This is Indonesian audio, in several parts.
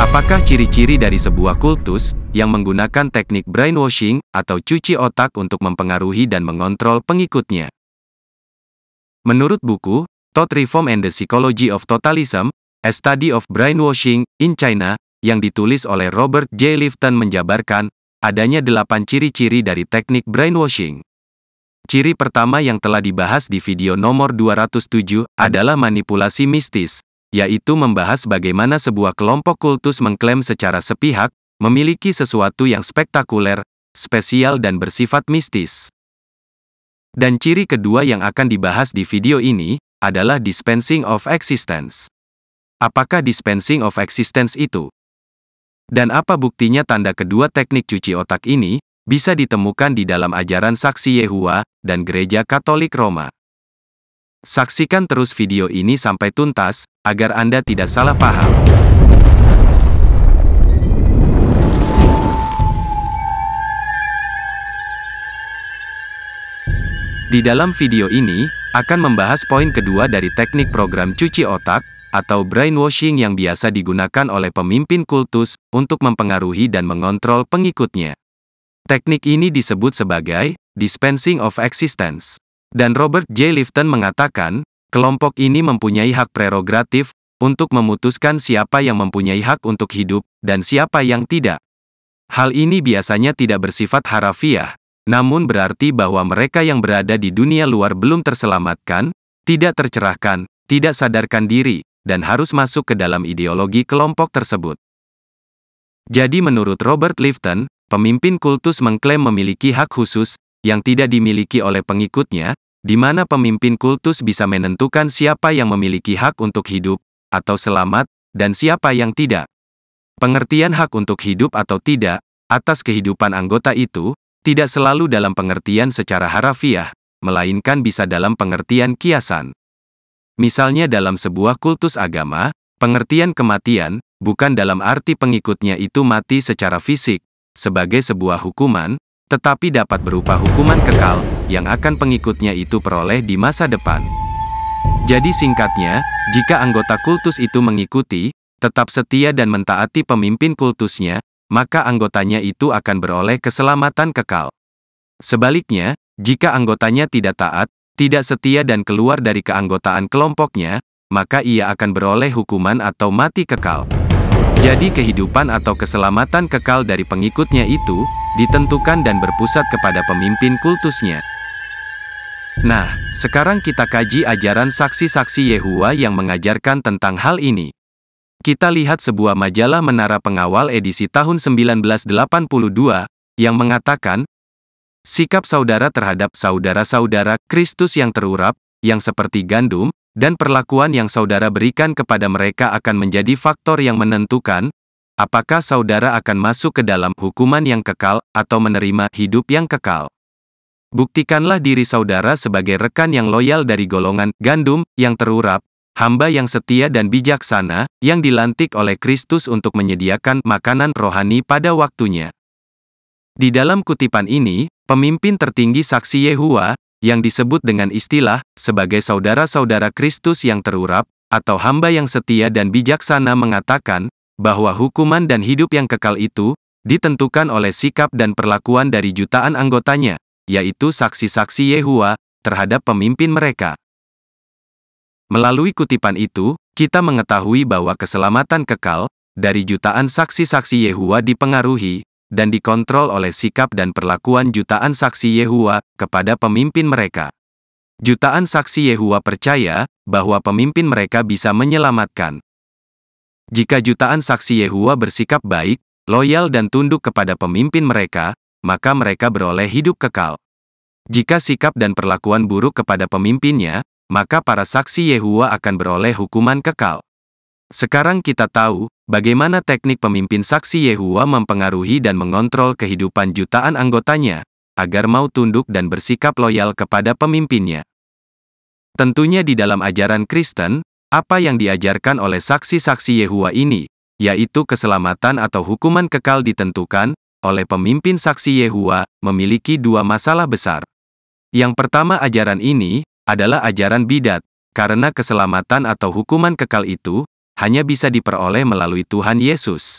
Apakah ciri-ciri dari sebuah kultus yang menggunakan teknik brainwashing atau cuci otak untuk mempengaruhi dan mengontrol pengikutnya? Menurut buku Thought Reform and the Psychology of Totalism, A Study of Brainwashing in China, yang ditulis oleh Robert J. Lifton menjabarkan adanya delapan ciri-ciri dari teknik brainwashing. Ciri pertama yang telah dibahas di video nomor 207 adalah manipulasi mistis, yaitu membahas bagaimana sebuah kelompok kultus mengklaim secara sepihak memiliki sesuatu yang spektakuler, spesial dan bersifat mistis. Dan ciri kedua yang akan dibahas di video ini adalah dispensing of existence. Apakah dispensing of existence itu? Dan apa buktinya tanda kedua teknik cuci otak ini bisa ditemukan di dalam ajaran saksi Yehua dan Gereja Katolik Roma. Saksikan terus video ini sampai tuntas agar Anda tidak salah paham. Di dalam video ini, akan membahas poin kedua dari teknik program cuci otak, atau brainwashing yang biasa digunakan oleh pemimpin kultus untuk mempengaruhi dan mengontrol pengikutnya. Teknik ini disebut sebagai dispensing of existence. Dan Robert J. Lifton mengatakan, kelompok ini mempunyai hak prerogatif untuk memutuskan siapa yang mempunyai hak untuk hidup dan siapa yang tidak. Hal ini biasanya tidak bersifat harafiah, namun berarti bahwa mereka yang berada di dunia luar belum terselamatkan, tidak tercerahkan, tidak sadarkan diri, dan harus masuk ke dalam ideologi kelompok tersebut. Jadi menurut Robert Lifton, pemimpin kultus mengklaim memiliki hak khusus, yang tidak dimiliki oleh pengikutnya, di mana pemimpin kultus bisa menentukan siapa yang memiliki hak untuk hidup, atau selamat, dan siapa yang tidak. Pengertian hak untuk hidup atau tidak, atas kehidupan anggota itu, tidak selalu dalam pengertian secara harafiah, melainkan bisa dalam pengertian kiasan. Misalnya dalam sebuah kultus agama, pengertian kematian, bukan dalam arti pengikutnya itu mati secara fisik, sebagai sebuah hukuman, tetapi dapat berupa hukuman kekal, yang akan pengikutnya itu peroleh di masa depan. Jadi singkatnya, jika anggota kultus itu mengikuti, tetap setia dan mentaati pemimpin kultusnya, maka anggotanya itu akan beroleh keselamatan kekal. Sebaliknya, jika anggotanya tidak taat, tidak setia dan keluar dari keanggotaan kelompoknya, maka ia akan beroleh hukuman atau mati kekal. Jadi kehidupan atau keselamatan kekal dari pengikutnya itu, ditentukan dan berpusat kepada pemimpin kultusnya. Nah, sekarang kita kaji ajaran saksi-saksi Yehua yang mengajarkan tentang hal ini. Kita lihat sebuah majalah Menara Pengawal edisi tahun 1982, yang mengatakan, sikap saudara terhadap saudara-saudara Kristus yang terurap, yang seperti gandum, dan perlakuan yang saudara berikan kepada mereka akan menjadi faktor yang menentukan, apakah saudara akan masuk ke dalam hukuman yang kekal, atau menerima hidup yang kekal. Buktikanlah diri saudara sebagai rekan yang loyal dari golongan gandum yang terurap, hamba yang setia dan bijaksana, yang dilantik oleh Kristus untuk menyediakan makanan rohani pada waktunya. Di dalam kutipan ini, pemimpin tertinggi saksi Yehua, yang disebut dengan istilah, sebagai saudara-saudara Kristus yang terurap, atau hamba yang setia dan bijaksana mengatakan, bahwa hukuman dan hidup yang kekal itu, ditentukan oleh sikap dan perlakuan dari jutaan anggotanya, yaitu saksi-saksi Yehua, terhadap pemimpin mereka. Melalui kutipan itu, kita mengetahui bahwa keselamatan kekal dari jutaan saksi-saksi Yehua dipengaruhi dan dikontrol oleh sikap dan perlakuan jutaan saksi Yehua kepada pemimpin mereka. Jutaan saksi Yehua percaya bahwa pemimpin mereka bisa menyelamatkan. Jika jutaan saksi Yehua bersikap baik, loyal dan tunduk kepada pemimpin mereka, maka mereka beroleh hidup kekal. Jika sikap dan perlakuan buruk kepada pemimpinnya, maka para saksi Yehua akan beroleh hukuman kekal. Sekarang kita tahu, bagaimana teknik pemimpin saksi Yehua mempengaruhi dan mengontrol kehidupan jutaan anggotanya, agar mau tunduk dan bersikap loyal kepada pemimpinnya. Tentunya di dalam ajaran Kristen, apa yang diajarkan oleh saksi-saksi Yehua ini, yaitu keselamatan atau hukuman kekal ditentukan, oleh pemimpin saksi Yehua, memiliki dua masalah besar. Yang pertama ajaran ini, adalah ajaran bidat, karena keselamatan atau hukuman kekal itu hanya bisa diperoleh melalui Tuhan Yesus.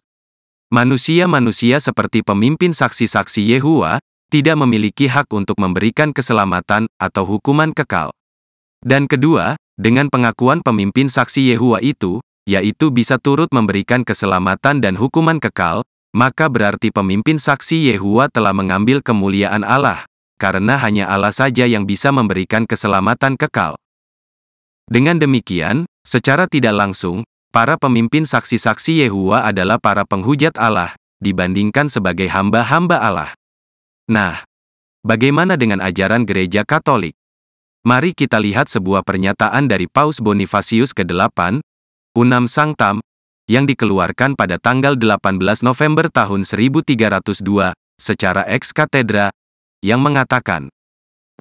Manusia-manusia seperti pemimpin saksi-saksi Yehua tidak memiliki hak untuk memberikan keselamatan atau hukuman kekal. Dan kedua, dengan pengakuan pemimpin saksi Yehua itu, yaitu bisa turut memberikan keselamatan dan hukuman kekal, maka berarti pemimpin saksi Yehua telah mengambil kemuliaan Allah, karena hanya Allah saja yang bisa memberikan keselamatan kekal. Dengan demikian, secara tidak langsung, para pemimpin saksi-saksi Yehua adalah para penghujat Allah, dibandingkan sebagai hamba-hamba Allah. Nah, bagaimana dengan ajaran gereja Katolik? Mari kita lihat sebuah pernyataan dari Paus Bonifasius ke-8, Unam Sanctam, yang dikeluarkan pada tanggal 18 November tahun 1302, secara ex katedra, yang mengatakan,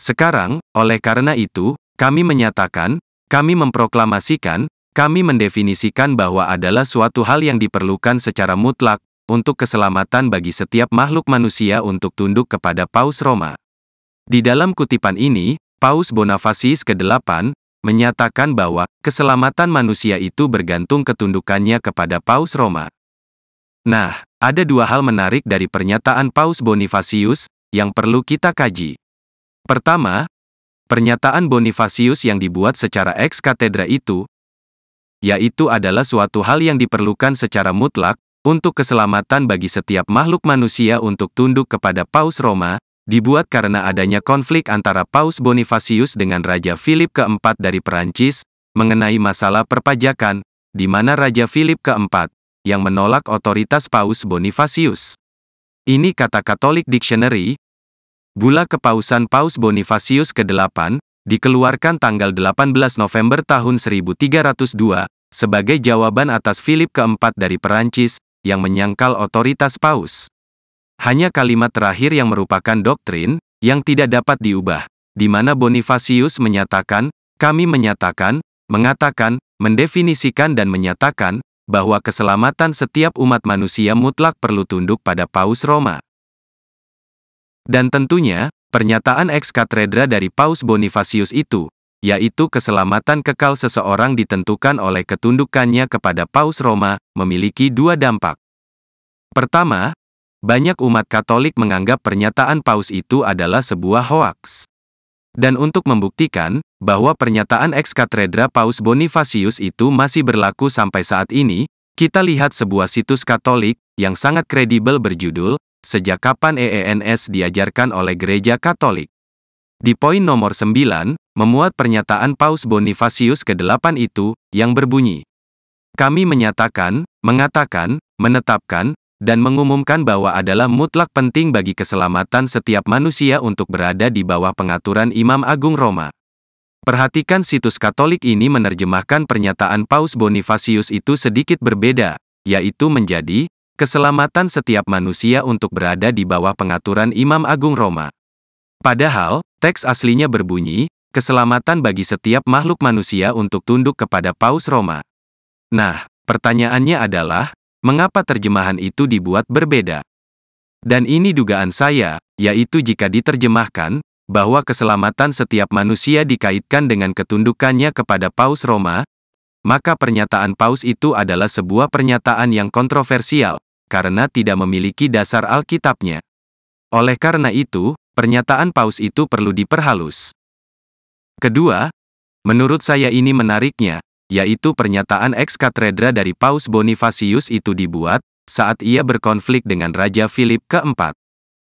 Sekarang, oleh karena itu, kami menyatakan, kami memproklamasikan, kami mendefinisikan bahwa adalah suatu hal yang diperlukan secara mutlak, untuk keselamatan bagi setiap makhluk manusia untuk tunduk kepada Paus Roma. Di dalam kutipan ini, Paus Bonafasius ke-8, menyatakan bahwa, keselamatan manusia itu bergantung ketundukannya kepada Paus Roma. Nah, ada dua hal menarik dari pernyataan Paus Bonifasius, yang perlu kita kaji. Pertama, pernyataan Bonifasius yang dibuat secara ex katedra itu, yaitu adalah suatu hal yang diperlukan secara mutlak, untuk keselamatan bagi setiap makhluk manusia untuk tunduk kepada Paus Roma, dibuat karena adanya konflik antara Paus Bonifasius dengan Raja Philip keempat dari Perancis, mengenai masalah perpajakan, di mana Raja Philip keempat, yang menolak otoritas Paus Bonifasius. Ini kata Catholic Dictionary, Bula Kepausan Paus Bonifasius ke-8, dikeluarkan tanggal 18 November tahun 1302, sebagai jawaban atas Philip keempat dari Perancis, yang menyangkal otoritas Paus. Hanya kalimat terakhir yang merupakan doktrin, yang tidak dapat diubah, di mana Bonifasius menyatakan, kami menyatakan, mengatakan, mendefinisikan dan menyatakan, bahwa keselamatan setiap umat manusia mutlak perlu tunduk pada Paus Roma. Dan tentunya, Pernyataan ex katedra dari Paus Bonifasius itu, yaitu keselamatan kekal seseorang ditentukan oleh ketundukannya kepada Paus Roma, memiliki dua dampak. Pertama, banyak umat Katolik menganggap pernyataan Paus itu adalah sebuah hoaks. Dan untuk membuktikan bahwa pernyataan ex katedra Paus Bonifasius itu masih berlaku sampai saat ini, kita lihat sebuah situs Katolik yang sangat kredibel berjudul Sejak kapan EENS diajarkan oleh Gereja Katolik? Di poin nomor 9, memuat pernyataan Paus Bonifasius ke-8 itu, yang berbunyi, Kami menyatakan, mengatakan, menetapkan, dan mengumumkan bahwa adalah mutlak penting bagi keselamatan setiap manusia untuk berada di bawah pengaturan Imam Agung Roma. Perhatikan situs Katolik ini menerjemahkan pernyataan Paus Bonifasius itu sedikit berbeda, yaitu menjadi, keselamatan setiap manusia untuk berada di bawah pengaturan Imam Agung Roma. Padahal, teks aslinya berbunyi, keselamatan bagi setiap makhluk manusia untuk tunduk kepada Paus Roma. Nah, pertanyaannya adalah, mengapa terjemahan itu dibuat berbeda? Dan ini dugaan saya, yaitu jika diterjemahkan, bahwa keselamatan setiap manusia dikaitkan dengan ketundukannya kepada Paus Roma, maka pernyataan Paus itu adalah sebuah pernyataan yang kontroversial, karena tidak memiliki dasar Alkitabnya. Oleh karena itu, pernyataan Paus itu perlu diperhalus. Kedua, menurut saya ini menariknya, yaitu pernyataan ex katedra dari Paus Bonifasius itu dibuat saat ia berkonflik dengan Raja Philip keempat.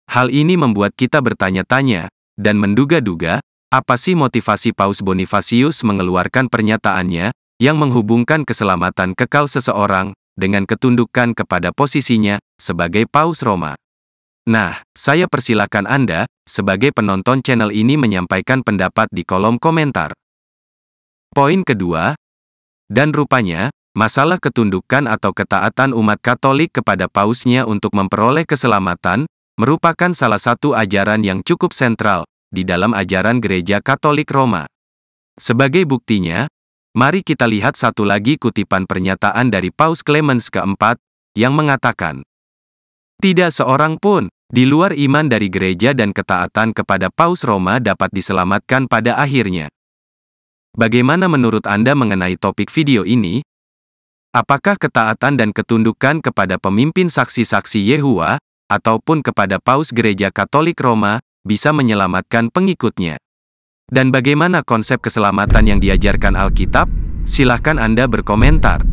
Hal ini membuat kita bertanya-tanya dan menduga-duga apa sih motivasi Paus Bonifasius mengeluarkan pernyataannya yang menghubungkan keselamatan kekal seseorang dengan ketundukan kepada posisinya sebagai Paus Roma. Nah, saya persilakan Anda, sebagai penonton channel ini menyampaikan pendapat di kolom komentar. Poin kedua, dan rupanya, masalah ketundukan atau ketaatan umat Katolik kepada pausnya untuk memperoleh keselamatan, merupakan salah satu ajaran yang cukup sentral, di dalam ajaran gereja Katolik Roma. Sebagai buktinya, Mari kita lihat satu lagi kutipan pernyataan dari Paus Clemens keempat, yang mengatakan, Tidak seorang pun, di luar iman dari gereja dan ketaatan kepada Paus Roma dapat diselamatkan pada akhirnya. Bagaimana menurut Anda mengenai topik video ini? Apakah ketaatan dan ketundukan kepada pemimpin saksi-saksi Yehua, ataupun kepada Paus Gereja Katolik Roma, bisa menyelamatkan pengikutnya? Dan bagaimana konsep keselamatan yang diajarkan Alkitab? Silahkan Anda berkomentar.